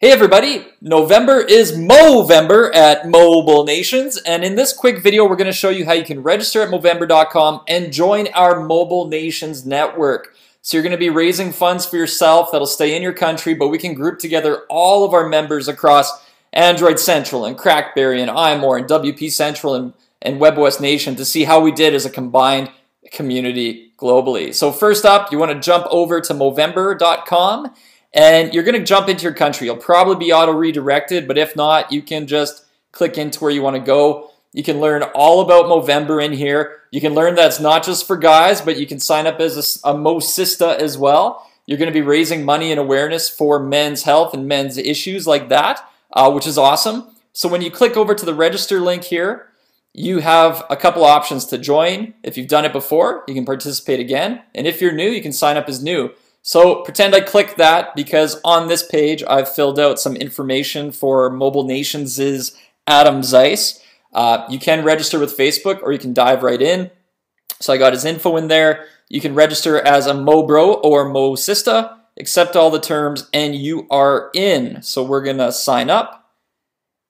Hey everybody, November is Movember at Mobile Nations, and in this quick video we're going to show you how you can register at Movember.com and join our Mobile Nations network. So you're going to be raising funds for yourself that'll stay in your country, but we can group together all of our members across Android Central and Crackberry and iMore and WP Central and, and WebOS Nation to see how we did as a combined community globally. So first up, you want to jump over to Movember.com and you're going to jump into your country. You'll probably be auto redirected, but if not, you can just click into where you want to go. You can learn all about Movember in here. You can learn that it's not just for guys, but you can sign up as a, a Mosista as well. You're going to be raising money and awareness for men's health and men's issues like that, uh, which is awesome. So when you click over to the register link here, you have a couple options to join. If you've done it before, you can participate again. And if you're new, you can sign up as new. So pretend I click that because on this page I've filled out some information for Mobile Nations' Adam Zeiss. Uh, you can register with Facebook or you can dive right in. So I got his info in there. You can register as a Mobro or Mosista, accept all the terms, and you are in. So we're going to sign up,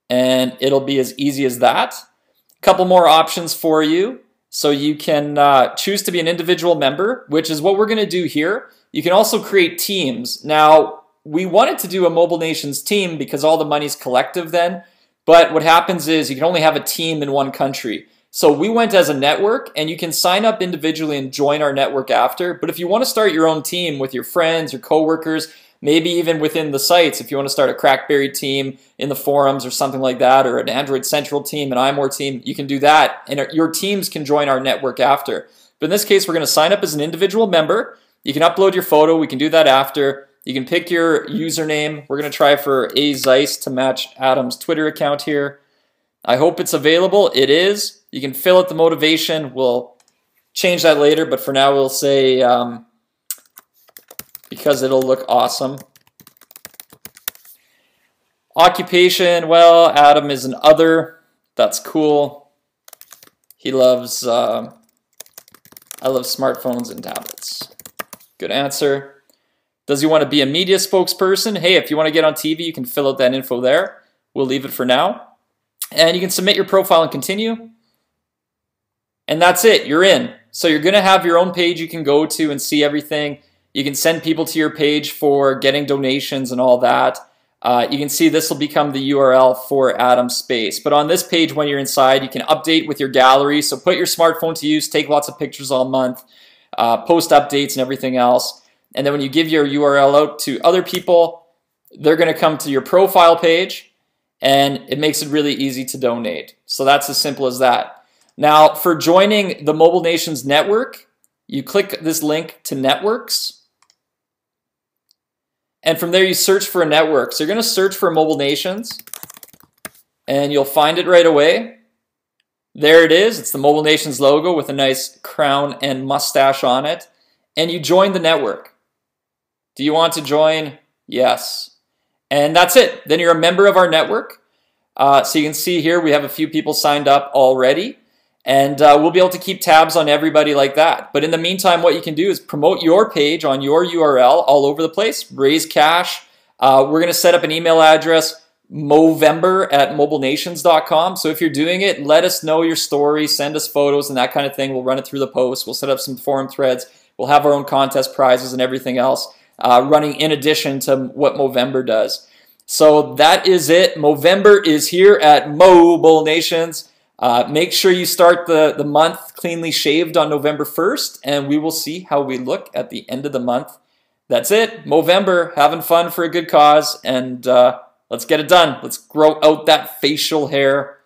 and it'll be as easy as that. A couple more options for you. So you can uh, choose to be an individual member, which is what we're going to do here. You can also create teams. Now, we wanted to do a Mobile Nations team because all the money's collective then, but what happens is you can only have a team in one country. So we went as a network and you can sign up individually and join our network after. But if you want to start your own team with your friends, your coworkers, maybe even within the sites, if you want to start a Crackberry team in the forums or something like that, or an Android Central team, an iMore team, you can do that. And your teams can join our network after. But in this case, we're going to sign up as an individual member. You can upload your photo. We can do that after. You can pick your username. We're going to try for A Zeiss to match Adam's Twitter account here. I hope it's available. It is. You can fill out the motivation. We'll change that later, but for now we'll say um, because it'll look awesome. Occupation, well, Adam is an other. That's cool. He loves, uh, I love smartphones and tablets. Good answer. Does he want to be a media spokesperson? Hey, if you want to get on TV, you can fill out that info there. We'll leave it for now. And you can submit your profile and continue. And that's it. You're in. So you're to have your own page you can go to and see everything. You can send people to your page for getting donations and all that. Uh, you can see this will become the URL for Adam Zeiss. But on this page, when you're inside, you can update with your gallery. So put your smartphone to use, take lots of pictures all month uh, post updates and everything else. And then when you give your URL out to other people, they're going to come to your profile page and it makes it really easy to donate. So that's as simple as that. Now, for joining the Mobile Nations network, you click this link to networks. And from there, you search for a network. So you're going to search for Mobile Nations and you'll find it right away. There it is. It's the Mobile Nations logo with a nice crown and mustache on it. And you join the network. Do you want to join? Yes. And that's it. Then you're a member of our network. Uh, so you can see here we have a few people signed up already. And uh, we'll be able to keep tabs on everybody like that. But in the meantime, what you can do is promote your page on your URL all over the place, raise cash. Uh, we're going to set up an email address Movember at mobilenations.com. So if you're doing it, let us know your story, send us photos and that kind of thing. We'll run it through the post. We'll set up some forum threads. We'll have our own contest prizes and everything else uh, running in addition to what Movember does. So that is it. Movember is here at Mobile Nations. Uh, make sure you start the, the month cleanly shaved on November 1st, and we will see how we look at the end of the month. That's it. Movember, having fun for a good cause, and uh, Let's get it done. Let's grow out that facial hair